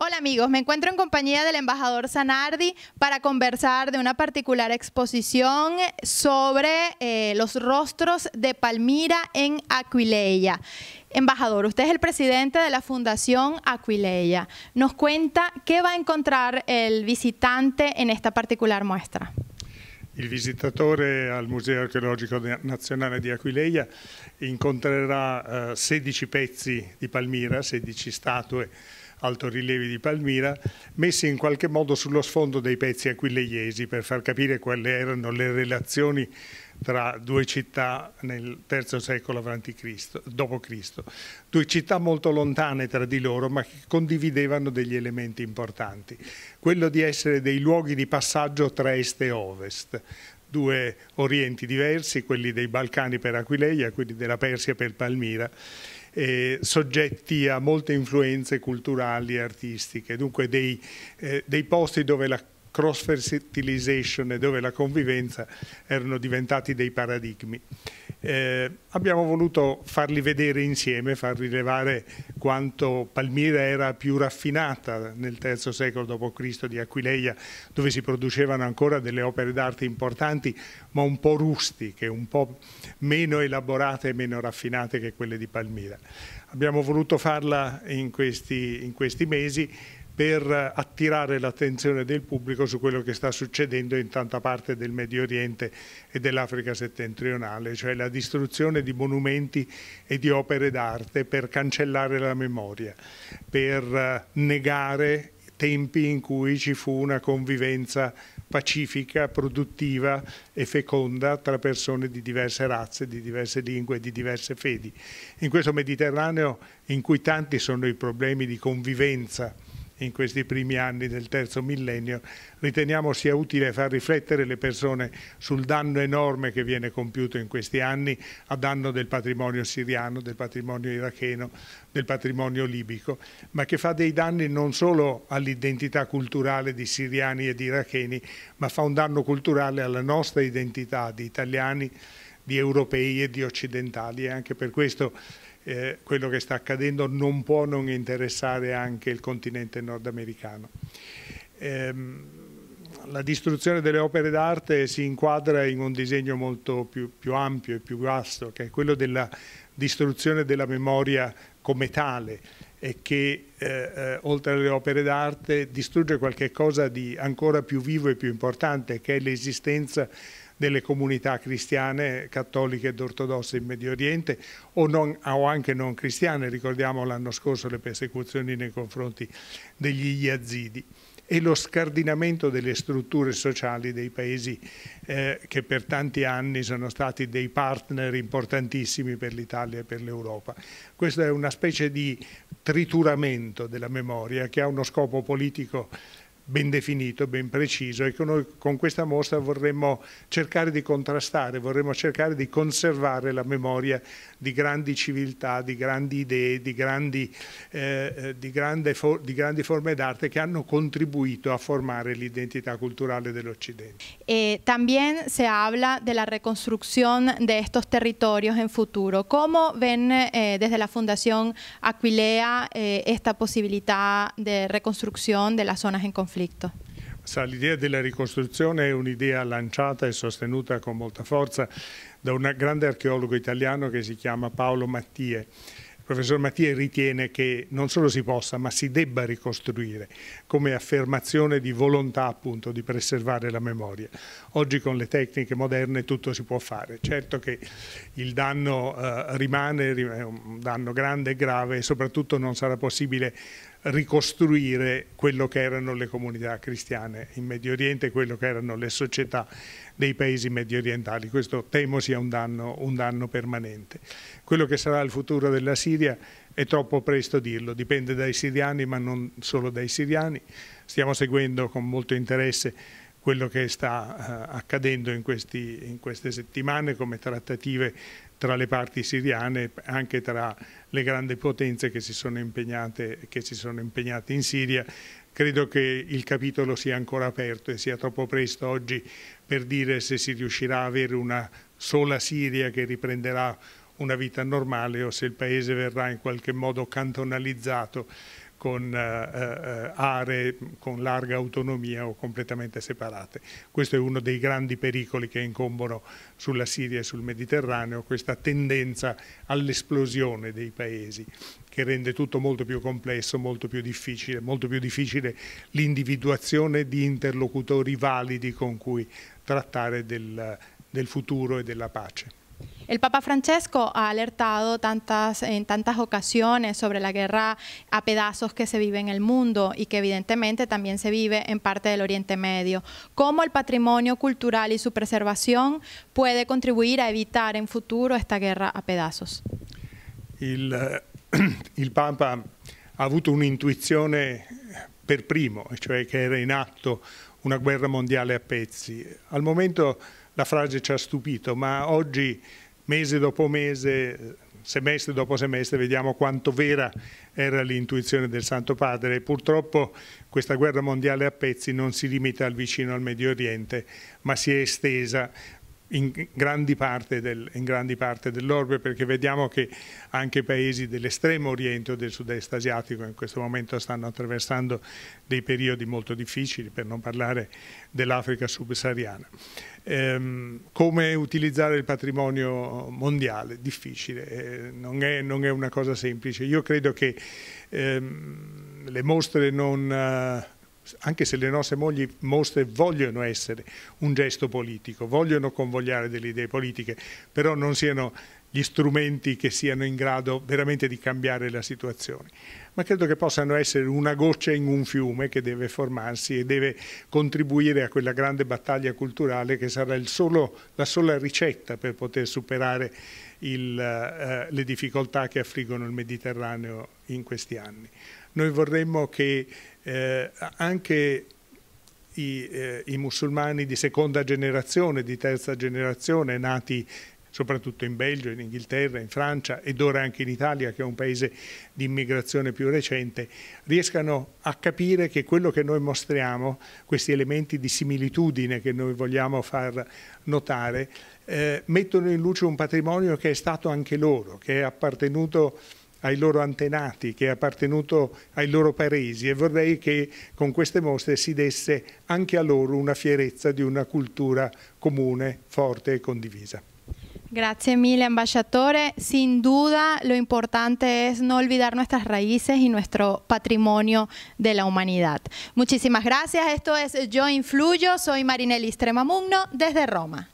Hola amigos, me encuentro en compañía del embajador Zanardi para conversar de una particular exposición sobre eh, los rostros de Palmira en Aquileia. Embajador, usted es el presidente de la Fundación Aquileia. Nos cuenta qué va a encontrar el visitante en esta particular muestra. Il visitatore al Museo Archeologico Nazionale di Aquileia incontrerà eh, 16 pezzi di Palmira, 16 statue altorilievi di Palmira, messi in qualche modo sullo sfondo dei pezzi aquileiesi per far capire quali erano le relazioni tra due città nel III secolo d.C. Due città molto lontane tra di loro ma che condividevano degli elementi importanti. Quello di essere dei luoghi di passaggio tra est e ovest, due orienti diversi, quelli dei Balcani per Aquileia, quelli della Persia per Palmira, eh, soggetti a molte influenze culturali e artistiche, dunque dei, eh, dei posti dove la cross fertilization dove la convivenza erano diventati dei paradigmi. Eh, abbiamo voluto farli vedere insieme, far rilevare quanto Palmira era più raffinata nel III secolo d.C. di Aquileia, dove si producevano ancora delle opere d'arte importanti, ma un po' rustiche, un po' meno elaborate e meno raffinate che quelle di Palmira. Abbiamo voluto farla in questi, in questi mesi per attirare l'attenzione del pubblico su quello che sta succedendo in tanta parte del Medio Oriente e dell'Africa settentrionale, cioè la distruzione di monumenti e di opere d'arte per cancellare la memoria, per negare tempi in cui ci fu una convivenza pacifica, produttiva e feconda tra persone di diverse razze, di diverse lingue di diverse fedi. In questo Mediterraneo in cui tanti sono i problemi di convivenza in questi primi anni del terzo millennio, riteniamo sia utile far riflettere le persone sul danno enorme che viene compiuto in questi anni a danno del patrimonio siriano, del patrimonio iracheno, del patrimonio libico, ma che fa dei danni non solo all'identità culturale di siriani e di iracheni, ma fa un danno culturale alla nostra identità di italiani, di europei e di occidentali. E anche per questo eh, quello che sta accadendo non può non interessare anche il continente nordamericano. Ehm, la distruzione delle opere d'arte si inquadra in un disegno molto più, più, ampio e più vasto, che è quello della distruzione della memoria come tale e che eh, eh, oltre alle opere d'arte distrugge qualcosa di ancora più vivo e più importante, che è l'esistenza delle comunità cristiane, cattoliche ed ortodosse in Medio Oriente o, non, o anche non cristiane, ricordiamo l'anno scorso le persecuzioni nei confronti degli Yazidi e lo scardinamento delle strutture sociali dei paesi eh, che per tanti anni sono stati dei partner importantissimi per l'Italia e per l'Europa. Questo è una specie di trituramento della memoria che ha uno scopo politico ben definito, ben preciso e che noi con questa mostra vorremmo cercare di contrastare, vorremmo cercare di conservare la memoria di grandi civiltà, di grandi idee, di grandi, eh, eh di for di grandi forme d'arte che hanno contribuito a formare l'identità culturale dell'Occidente. Eh, también se habla de la reconstrucción de estos territorios en futuro. ¿Cómo ven eh, desde la Fundación Aquilea eh, esta posibilidad de reconstrucción de las zonas en conflicto? Conflitto. L'idea della ricostruzione è un'idea lanciata e sostenuta con molta forza da un grande archeologo italiano che si chiama Paolo Mattie professor Mattia ritiene che non solo si possa, ma si debba ricostruire come affermazione di volontà appunto di preservare la memoria. Oggi con le tecniche moderne tutto si può fare. Certo che il danno eh, rimane, è un danno grande e grave e soprattutto non sarà possibile ricostruire quello che erano le comunità cristiane in Medio Oriente, quello che erano le società dei paesi medio orientali. Questo temo sia un danno, un danno permanente. Quello che sarà il futuro della Siria è troppo presto dirlo, dipende dai siriani ma non solo dai siriani. Stiamo seguendo con molto interesse quello che sta uh, accadendo in, questi, in, queste settimane come trattative tra le parti siriane, anche tra le grandi potenze che si sono impegnate, che si sono impegnate in Siria. Credo che il capitolo sia ancora aperto e sia troppo presto oggi per dire se si riuscirà a avere una sola Siria che riprenderà una vita normale o se il paese verrà in qualche modo cantonalizzato con eh, eh, aree con larga autonomia o completamente separate. Questo è uno dei grandi pericoli che incombono sulla Siria e sul Mediterraneo, questa tendenza all'esplosione dei paesi che rende tutto molto più complesso, molto più difficile, molto più difficile l'individuazione di interlocutori validi con cui trattare del, del futuro e della pace. El Papa Francesco ha alertado tantas, en tantas ocasiones sobre la guerra a pedazos que se vive en el mundo y que evidentemente también se vive en parte del Oriente Medio. ¿Cómo el patrimonio cultural y su preservación puede contribuir a evitar en futuro esta guerra a pedazos? Il, il Papa ha avuto un'intuizione per primo, cioè che era in atto una guerra mondiale a pezzi. Al momento la frase ci ha stupito, ma oggi, mese dopo mese, semestre dopo semestre, vediamo quanto vera era l'intuizione del Santo Padre. Purtroppo questa guerra mondiale a pezzi non si limita al vicino al Medio Oriente, ma si è estesa in grandi del, parte dell'orbe perché vediamo che anche paesi dell'estremo oriente o del sud-est asiatico in questo momento stanno attraversando dei periodi molto difficili per non parlare dell'Africa subsahariana. Ehm, come utilizzare il patrimonio mondiale? Difficile, eh, non, è, non, è, una cosa semplice. Io credo che ehm, le mostre non... Eh, anche se le nostre mogli, mostre vogliono essere un gesto politico, vogliono convogliare delle idee politiche, però non siano gli strumenti che siano in grado veramente di cambiare la situazione, ma credo che possano essere una goccia in un fiume che deve formarsi e deve contribuire a quella grande battaglia culturale che sarà solo, la sola ricetta per poter superare il, eh, le difficoltà che affliggono il Mediterraneo in questi anni. Noi vorremmo che eh, anche i, eh, i, musulmani di seconda generazione, di terza generazione, nati soprattutto in Belgio, in Inghilterra, in Francia ed ora anche in Italia, che è un paese di immigrazione più recente, riescano a capire che quello che noi mostriamo, questi elementi di similitudine che noi vogliamo far notare, eh, mettono in luce un patrimonio che è stato anche loro, che è appartenuto ai loro antenati, che è appartenuto ai loro paesi e vorrei che con queste mostre si desse anche a loro una fierezza di una cultura comune, forte e condivisa. Gracias mil, embajador. Sin duda, lo importante es no olvidar nuestras raíces y nuestro patrimonio de la humanidad. Muchísimas gracias. Esto es Yo Influyo. Soy Marinelli Stremamugno desde Roma.